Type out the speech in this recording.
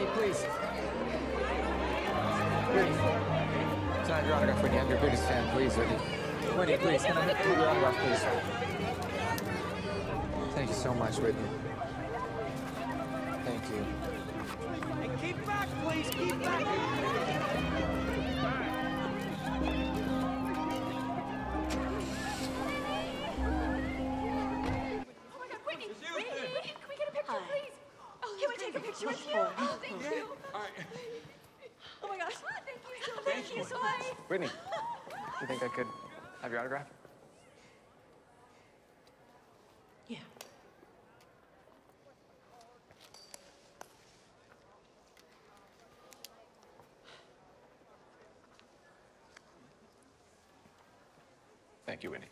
Whitney, please. Whitney. Sign your autograph, Whitney. I'm your biggest fan. Please, Whitney. Whitney, please. Can I have your autograph, please? Thank you so much, Whitney. Thank you. Hey, keep back, please. Picture with you? Oh, thank you. All right. Oh my gosh. Thank you. Thank you so much. Whitney, you think I could have your autograph? Yeah. Thank you, Whitney.